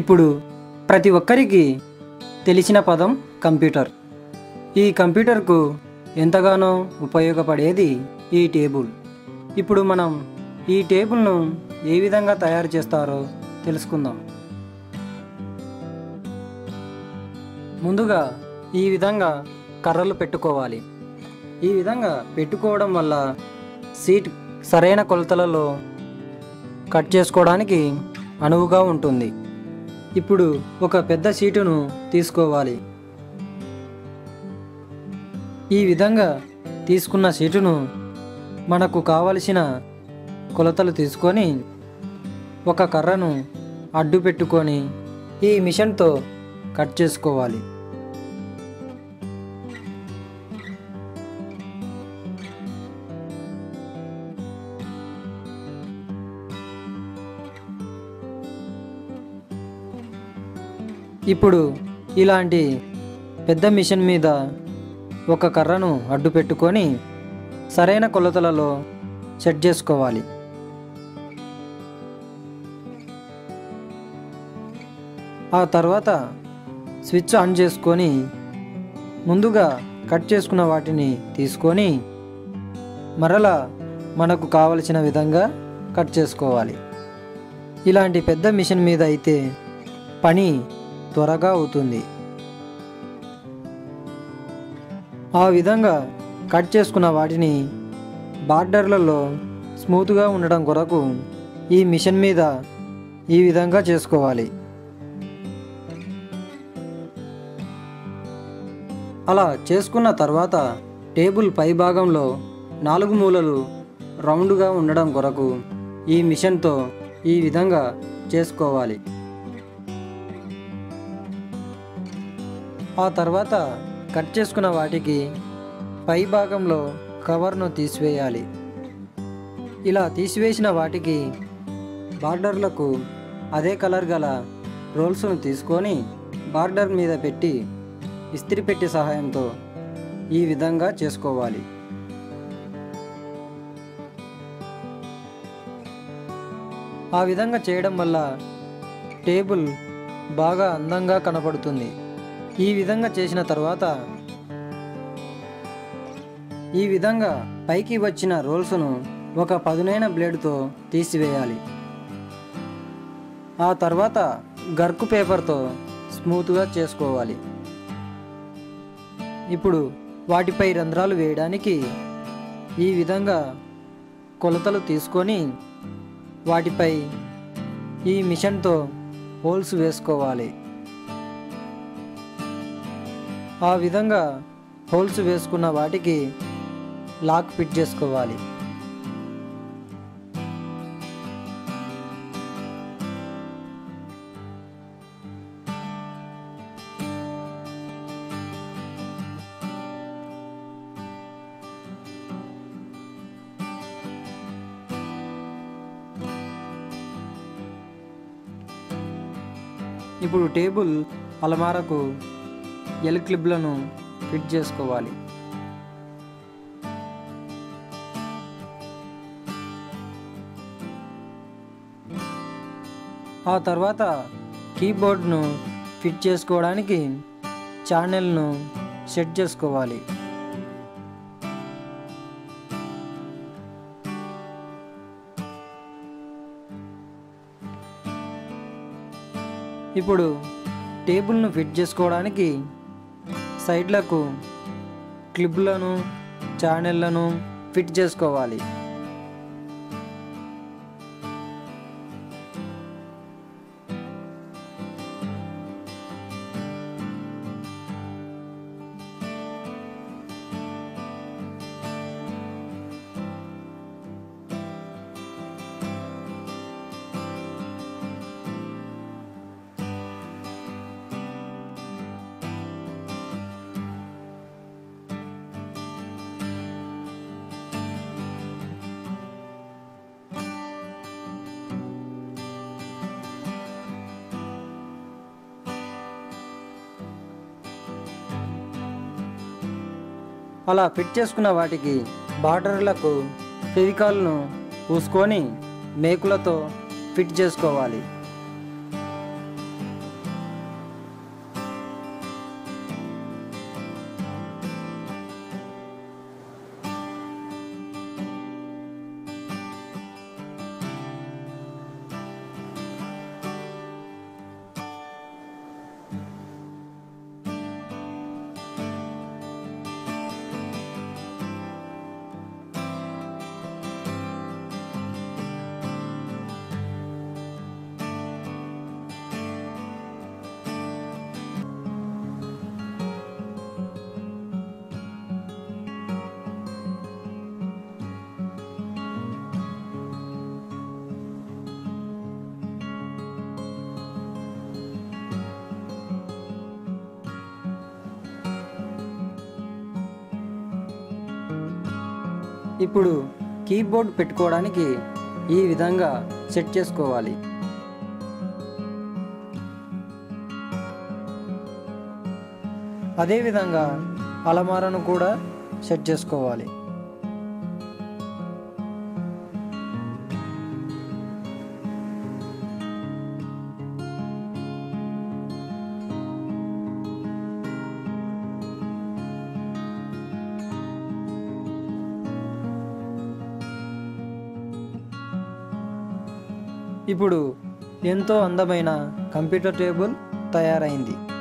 ఇప్పుడు ప్రతి ఒక్కరికి తెలిసిన పదం కంప్యూటర్. ఈ కంప్యూటర్కు ఎంతగానో ఉపయోగపడేది ఈ టేబుల్. ఇప్పుడు మనం ఈ టేబుల్ను ఏ విధంగా తయారు చేస్తారో తెలుసుకుందాం. ముందుగా ఈ విధంగా కర్రలు పెట్టుకోవాలి. ఈ విధంగా పెట్టుకోవడం వల్ల సీట్ సరైన కొలతలలో కట్ చేసుకోవడానికి అనువుగా ఉంటుంది. ఇప్పుడు ఒక పెద్ద సీటును తీసుకోవాలి. ఈ విధంగా తీసుకున్న సీటును మనకు కావలసిన కొలతలు తీసుకొని ఒక కర్రను అడ్డు పెట్టుకొని ఈ మిషన్తో కట్ చేసుకోవాలి. ఇప్పుడు ఇలాంటి పెద్ద మిషన్ మీద ఒక కర్రను అడ్డు పెట్టుకొని సరైన కొలతలలో సెట్ చేసుకోవాలి. ఆ తర్వాత స్విచ్ ఆన్ చేసుకొని ముందుగా కట్ చేసుకున్న వాటిని తీసుకొని మరలా మనకు కావలసిన విధంగా కట్ చేసుకోవాలి. ఇలాంటి పెద్ద మిషన్ మీద అయితే పని త్వరగా అవుతుంది. ఆ విధంగా కట్ చేసుకున్న వాటిని బార్డర్లలో స్మూత్గా ఉండడం కొరకు ఈ మిషన్ మీద ఈ విధంగా చేసుకోవాలి. అలా చేసుకున్న తర్వాత టేబుల్ పై భాగంలో నాలుగు మూలలు రౌండ్గా ఉండడం కొరకు ఈ మిషన్తో ఈ విధంగా చేసుకోవాలి. ఆ తర్వాత కట్ చేసుకున్న వాటికి పై భాగంలో కవర్ను తీసివేయాలి. ఇలా తీసివేసిన వాటికి బార్డర్లకు అదే కలర్ గల రోల్స్ను తీసుకొని బార్డర్ మీద పెట్టి ఇస్త్రీ పెట్టి సహాయంతో ఈ విధంగా చేసుకోవాలి. ఆ విధంగా చేయడం వల్ల టేబుల్ బాగా అందంగా కనపడుతుంది. ఈ విధంగా చేసిన తర్వాత ఈ విధంగా పైకి వచ్చిన రోల్స్ను ఒక పదునైన బ్లేడ్తో తీసివేయాలి. ఆ తర్వాత గర్కు పేపర్తో స్మూత్గా చేసుకోవాలి. ఇప్పుడు వాటిపై రంధ్రాలు వేయడానికి ఈ విధంగా కొలతలు తీసుకొని వాటిపై ఈ మిషన్తో హోల్స్ వేసుకోవాలి. ఆ విధంగా హోల్స్ వేసుకున్న వాటికి లాక్ ఫిట్ చేసుకోవాలి. ఇప్పుడు టేబుల్ అలమారకు ఎల్ క్లిప్లను ఫిట్ చేసుకోవాలి. ఆ తర్వాత కీబోర్డ్ను ఫిట్ చేసుకోవడానికి ఛానల్ను సెట్ చేసుకోవాలి. ఇప్పుడు టేబుల్ను ఫిట్ చేసుకోవడానికి సైడ్లకు క్లిప్లను ఛానళ్ళను ఫిట్ చేసుకోవాలి. అలా ఫిట్ చేసుకున్న వాటికి బార్డర్లకు ఫెవికాల్ను పూసుకొని మేకులతో ఫిట్ చేసుకోవాలి. ఇప్పుడు కీబోర్డ్ పెట్టుకోవడానికి ఈ విధంగా సెట్ చేసుకోవాలి. అదేవిధంగా అలమారను కూడా సెట్ చేసుకోవాలి. ఇప్పుడు ఎంతో అందమైన కంప్యూటర్ టేబుల్ తయారైంది.